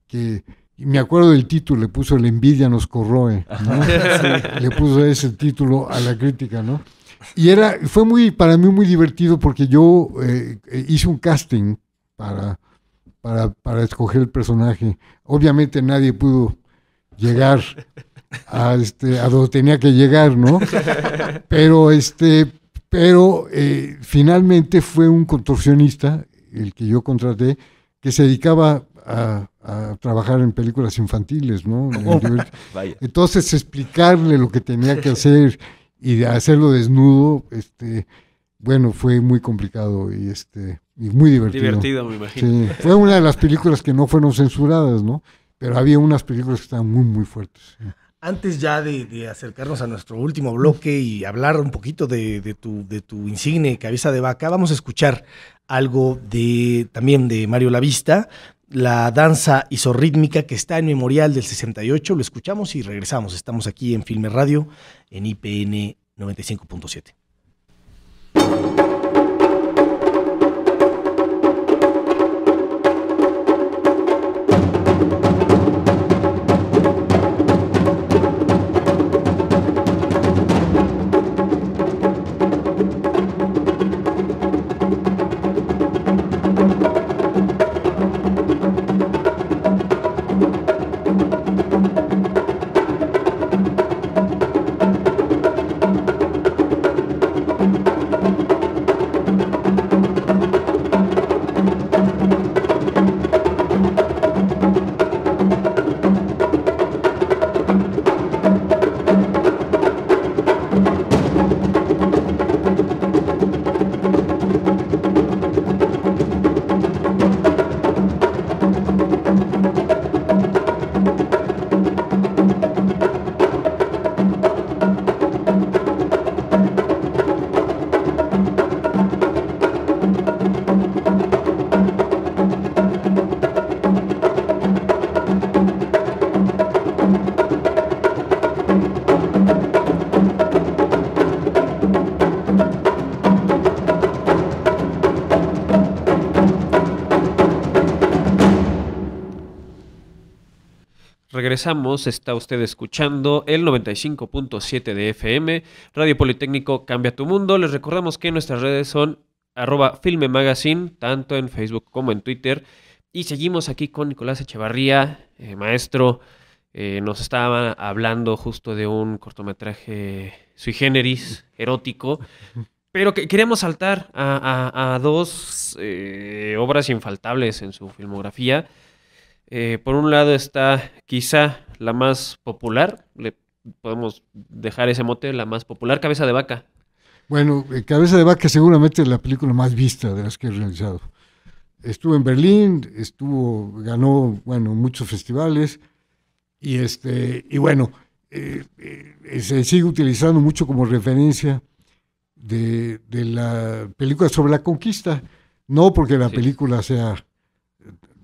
Que me acuerdo del título, le puso La envidia nos corroe, ¿no? Le puso ese título a la crítica, ¿no? Y era, fue muy, para mí muy divertido porque yo eh, eh, hice un casting para, para, para escoger el personaje. Obviamente nadie pudo llegar a, este, a donde tenía que llegar, ¿no? Pero, este, pero eh, finalmente fue un contorsionista, el que yo contraté, que se dedicaba a, a trabajar en películas infantiles, ¿no? Entonces explicarle lo que tenía que hacer y de hacerlo desnudo, este, bueno, fue muy complicado y este y muy divertido. Divertido, me imagino. Sí, fue una de las películas que no fueron censuradas, ¿no? Pero había unas películas que estaban muy muy fuertes. Antes ya de, de acercarnos a nuestro último bloque y hablar un poquito de, de tu, de tu insigne cabeza de vaca, vamos a escuchar algo de también de Mario Lavista, la danza isorrítmica que está en Memorial del 68. Lo escuchamos y regresamos. Estamos aquí en Filme Radio, en IPN 95.7. Regresamos, está usted escuchando el 95.7 de FM, Radio Politécnico Cambia tu Mundo. Les recordamos que nuestras redes son arroba Filme Magazine, tanto en Facebook como en Twitter. Y seguimos aquí con Nicolás Echevarría, eh, maestro. eh, nos estaba hablando justo de un cortometraje sui generis, erótico. Pero que queremos saltar a, a- a dos eh, obras infaltables en su filmografía. Eh, por un lado está quizá la más popular, le podemos dejar ese mote, la más popular, Cabeza de Vaca. Bueno, eh, Cabeza de Vaca seguramente es la película más vista de las que he realizado. Estuvo en Berlín, estuvo, ganó, bueno, muchos festivales y este, y bueno, eh, eh, se sigue utilizando mucho como referencia de, de la película sobre la conquista. No porque la Sí. película sea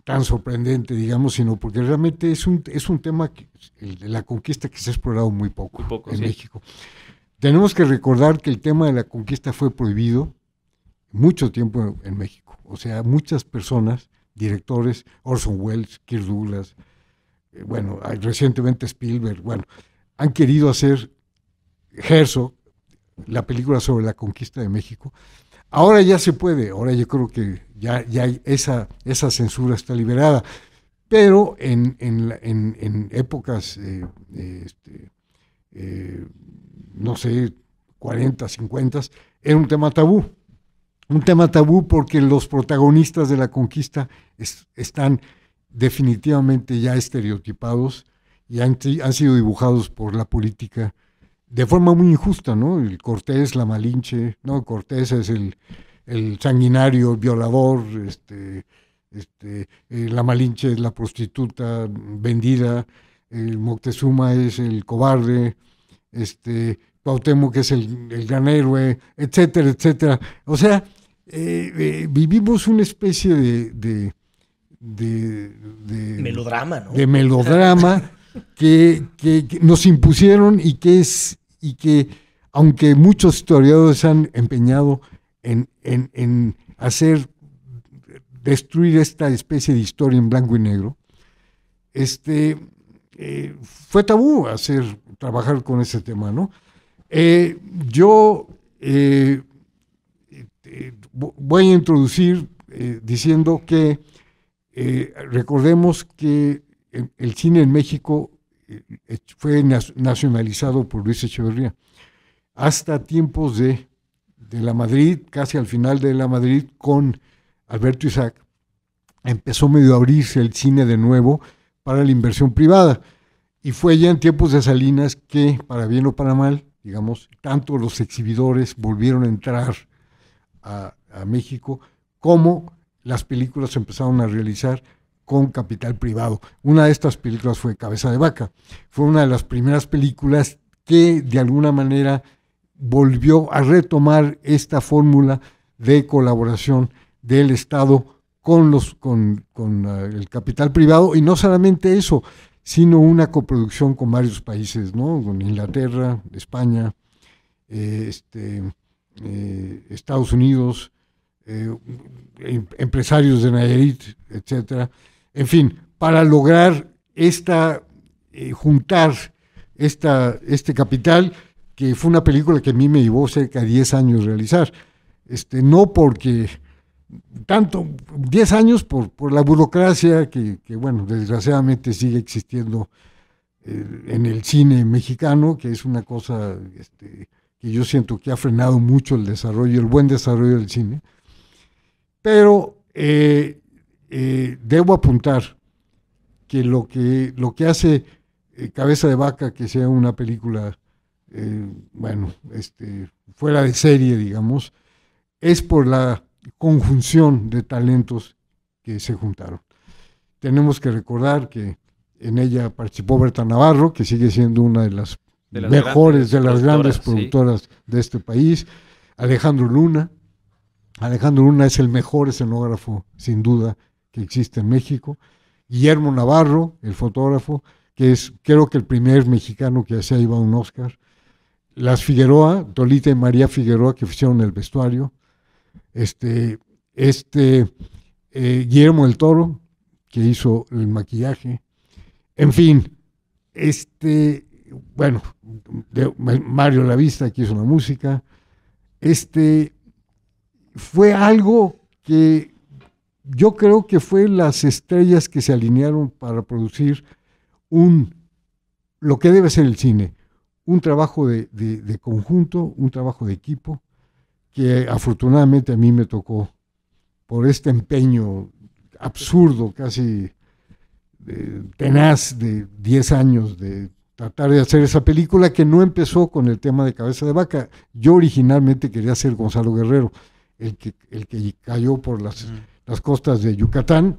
tan sorprendente, digamos, sino porque realmente es un, es un tema, que, el la conquista que se ha explorado muy poco, en México. Tenemos que recordar que el tema de la conquista fue prohibido mucho tiempo en México. O sea, muchas personas, directores, Orson Welles, Kirk Douglas, eh, bueno, recientemente Spielberg, bueno, han querido hacer Herzog, la película sobre la conquista de México. Ahora ya se puede, ahora yo creo que ya, esa, esa censura está liberada, pero en, en, épocas, eh, este, eh, no sé, 40, 50, era un tema tabú. Un tema tabú porque los protagonistas de la conquista están definitivamente ya estereotipados y han sido dibujados por la política de forma muy injusta, ¿no? El Cortés, la Malinche, ¿no? Cortés es el, sanguinario, el violador, este, este, eh, la Malinche es la prostituta vendida, el Moctezuma es el cobarde, este, Cuauhtémoc es el, el gran héroe, etcétera, etcétera. O sea, eh, eh, vivimos una especie de, de, melodrama, ¿no? De melodrama que, que, nos impusieron y que es y que aunque muchos historiadores han empeñado en, hacer, destruir esta especie de historia en blanco y negro, este, eh, fue tabú hacer, trabajar con ese tema, ¿no? Eh, yo eh, voy a introducir diciendo que recordemos que el cine en México fue nacionalizado por Luis Echeverría. Hasta tiempos de, de la Madrid, casi al final de la Madrid, con Alberto Isaac, empezó medio a abrirse el cine de nuevo para la inversión privada. Y fue ya en tiempos de Salinas que, para bien o para mal, digamos, tanto los exhibidores volvieron a entrar a, a México como las películas empezaron a realizar con capital privado. Una de estas películas fue Cabeza de Vaca. Fue una de las primeras películas que de alguna manera volvió a retomar esta fórmula de colaboración del Estado con, los, con, ah, el capital privado y no solamente eso, sino una coproducción con varios países, ¿no? con Inglaterra, España, eh, este, eh, Estados Unidos, eh, em, empresarios de Nayarit, etcétera, en fin, para lograr esta, eh, juntar esta, este capital, que fue una película que a mí me llevó cerca de 10 años realizar. Este, no porque tanto, 10 años por, por la burocracia que, bueno, desgraciadamente sigue existiendo eh, en el cine mexicano, que es una cosa este, que yo siento que ha frenado mucho el desarrollo, el buen desarrollo del cine. Pero eh, eh, debo apuntar que lo que, lo que hace eh, Cabeza de Vaca que sea una película, eh, bueno, este, fuera de serie, digamos, es por la conjunción de talentos que se juntaron. Tenemos que recordar que en ella participó Berta Navarro, que sigue siendo una de las, mejores, de las grandes productoras de este país, Alejandro Luna. Alejandro Luna es el mejor escenógrafo, sin duda, que existe en México, Guillermo Navarro, el fotógrafo, que es creo que el primer mexicano que se ha un Oscar, las Figueroa, Tolita y María Figueroa, que hicieron el vestuario, este, este eh, Guillermo del Toro, que hizo el maquillaje, en fin, este, bueno, Mario Lavista, que hizo la música, este, fue algo que yo creo que fue las estrellas que se alinearon para producir un lo que debe ser el cine, un trabajo de, conjunto, un trabajo de equipo, que afortunadamente a mí me tocó por este empeño absurdo, casi tenaz de 10 años de tratar de hacer esa película que no empezó con el tema de cabeza de vaca. Yo originalmente quería ser Gonzalo Guerrero, el que, el que cayó por las las costas de Yucatán,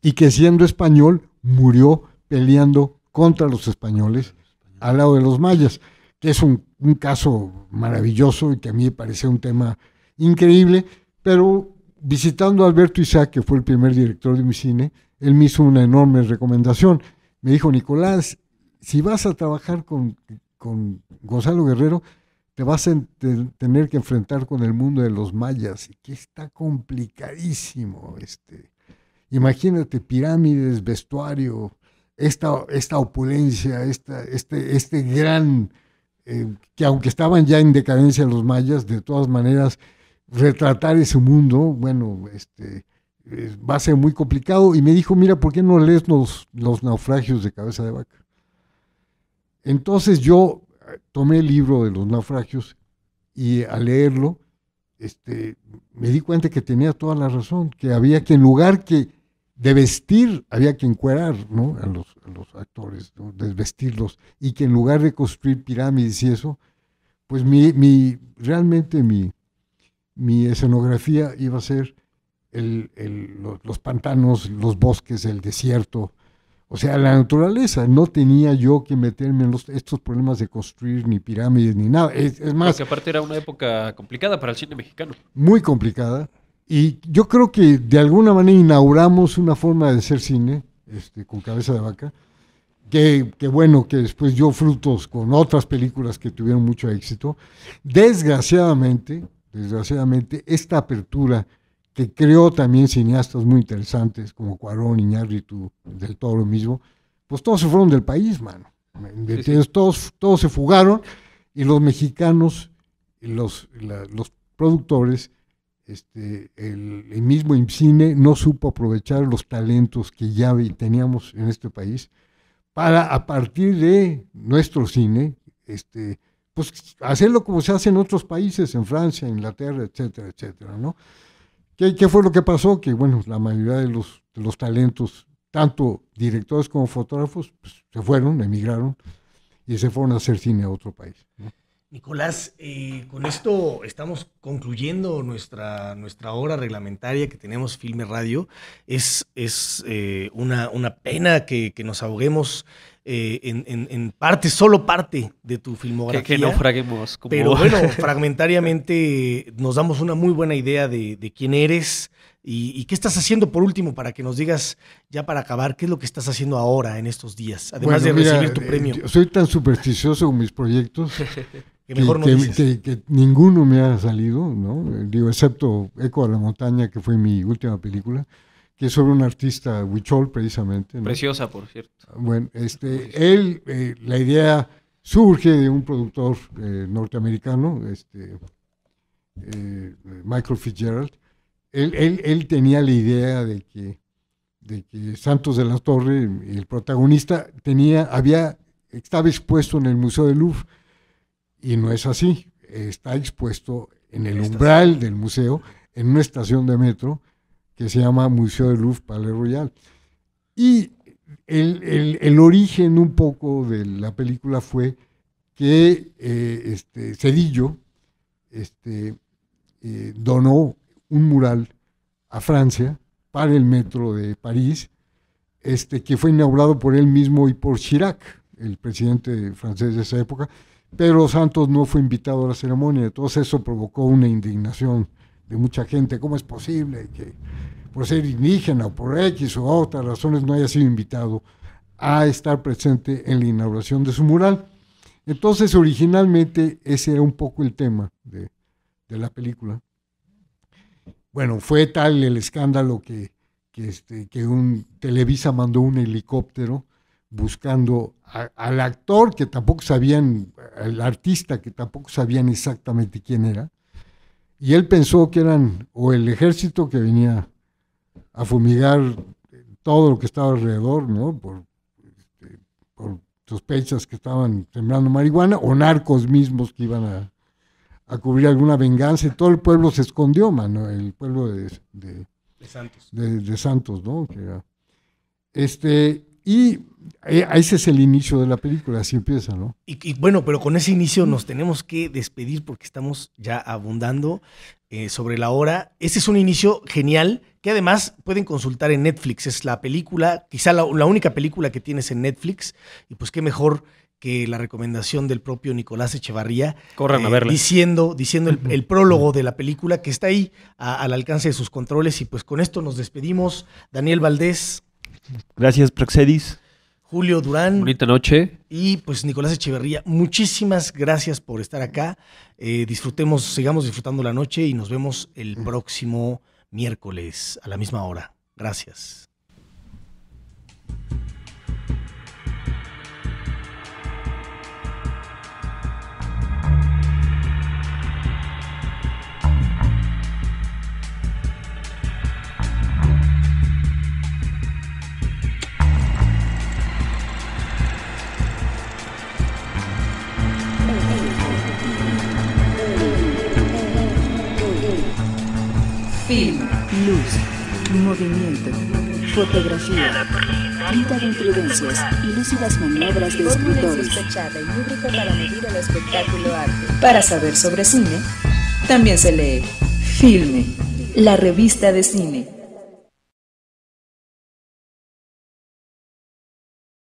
y que siendo español murió peleando contra los españoles al lado de los mayas, que es un, caso maravilloso y que a mí me parece un tema increíble, pero visitando a Alberto Isaac, que fue el primer director de mi cine, él me hizo una enorme recomendación. Me dijo, Nicolás, si vas a trabajar con, con Gonzalo Guerrero, te vas a tener que enfrentar con el mundo de los mayas, y que está complicadísimo. Este. Imagínate pirámides, vestuario, esta, esta opulencia, esta, este, este gran, eh, que aunque estaban ya en decadencia los mayas, de todas maneras, retratar ese mundo, bueno, este, va a ser muy complicado. Y me dijo, mira, ¿por qué no lees los, los naufragios de cabeza de vaca? Entonces yo tomé el libro de los naufragios y al leerlo, este, me di cuenta que tenía toda la razón, que había que en lugar que de vestir, había que encuerar ¿no? a, los, actores, desvestirlos, y que en lugar de construir pirámides y eso, pues mi, mi realmente mi, mi escenografía iba a ser el, los, pantanos, los bosques, el desierto, o sea, la naturaleza. No tenía yo que meterme en estos problemas de construir ni pirámides ni nada. Es, más. Porque aparte era una época complicada para el cine mexicano. Muy complicada. Y yo creo que de alguna manera inauguramos una forma de hacer cine este, con cabeza de vaca. Que, que, bueno, que después dio frutos con otras películas que tuvieron mucho éxito. Desgraciadamente, desgraciadamente, esta apertura que creó también cineastas muy interesantes como Cuarón, Iñárritu, del todo lo mismo, pues todos se fueron del país, mano. Todos, todos se fugaron y los mexicanos, los, los productores, este, el, el, mismo IMCINE no supo aprovechar los talentos que ya teníamos en este país para a partir de nuestro cine, este, pues hacerlo como se hace en otros países, en Francia, Inglaterra, etcétera, etcétera, ¿no? ¿Qué, qué fue lo que pasó? Que, bueno, la mayoría de los, los talentos, tanto directores como fotógrafos, pues, se fueron, emigraron y se fueron a hacer cine a otro país. Nicolás, eh, con esto estamos concluyendo nuestra, nuestra hora reglamentaria que tenemos Filme Radio. Es, es eh, una, una, pena que, que nos ahoguemos eh, en, parte, solo parte de tu filmografía. Que, naufraguemos. Pero bueno, fragmentariamente nos damos una muy buena idea de, quién eres y, qué estás haciendo por último para que nos digas, ya para acabar, qué es lo que estás haciendo ahora en estos días, además de recibir tu eh, premio. soy tan supersticioso con mis proyectos. que, mejor no que, ninguno me ha salido, ¿no? Digo, excepto Eco a la Montaña, que fue mi última película que es sobre un artista, Huichol, precisamente. Preciosa, por cierto. Bueno, este, él, eh, la idea surge de un productor eh, norteamericano, este, eh, Michael Fitzgerald. Él, él, tenía la idea de que, de que Santos de la Torre, el protagonista, tenía, había, estaba expuesto en el Museo del Louvre, y no es así. Está expuesto en el umbral del museo, en una estación de metro, se llama Museo de Louvre Palais Royal. Y el, origen un poco de la película fue que eh, este, Cedillo este, eh, donó un mural a Francia para el metro de París, este, que fue inaugurado por él mismo y por Chirac, el presidente francés de esa época, pero Santos no fue invitado a la ceremonia, entonces eso provocó una indignación de mucha gente, ¿cómo es posible que por ser indígena o por X o otras razones no haya sido invitado a estar presente en la inauguración de su mural? Entonces, originalmente ese era un poco el tema de, la película. Bueno, fue tal el escándalo que, que, este, que un Televisa mandó un helicóptero buscando al actor que tampoco sabían, al artista que tampoco sabían exactamente quién era, y él pensó que eran o el ejército que venía a fumigar todo lo que estaba alrededor, ¿no? Por, este, por sospechas que estaban sembrando marihuana, o narcos mismos que iban a, cubrir alguna venganza, y todo el pueblo se escondió, mano, el pueblo de, de, Santos. De, Santos, ¿no? este, y eh, ese es el inicio de la película, así empieza, ¿no? Y, bueno, pero con ese inicio nos tenemos que despedir porque estamos ya abundando eh, sobre la hora. Ese es un inicio genial que además pueden consultar en Netflix. Es la película, quizá la, única película que tienes en Netflix. Y pues qué mejor que la recomendación del propio Nicolás Echevarría. Corran a eh, verla. Diciendo, diciendo el, el prólogo de la película que está ahí a- al alcance de sus controles. Y pues con esto nos despedimos. Daniel Valdés, Gracias, Proxedis. Julio Durán. Bonita noche. Y pues Nicolás Echeverría, muchísimas gracias por estar acá. Eh, disfrutemos, sigamos disfrutando la noche y nos vemos el próximo miércoles a la misma hora. Gracias. Film. Luz, movimiento, fotografía, tinta de imprudencias y lúcidas maniobras de escritores. insospechada y lúbrica para medir el espectáculo arte. Para saber sobre cine, también se lee Filme, la revista de cine.